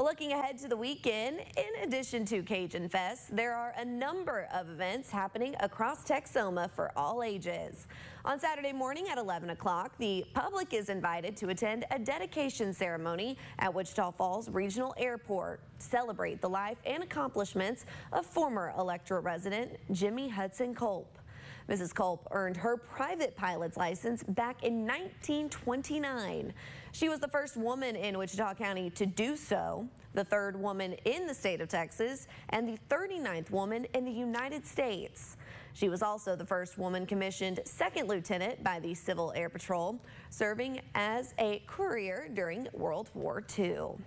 Well, looking ahead to the weekend, in addition to Cajun Fest, there are a number of events happening across Texoma for all ages. On Saturday morning at 11 o'clock, the public is invited to attend a dedication ceremony at Wichita Falls Regional Airport. To celebrate the life and accomplishments of former Electra resident Jimmy Hudson Culp. Mrs. Culp earned her private pilot's license back in 1929. She was the first woman in Wichita County to do so, the third woman in the state of Texas, and the 39th woman in the United States. She was also the first woman commissioned second lieutenant by the Civil Air Patrol, serving as a courier during World War II.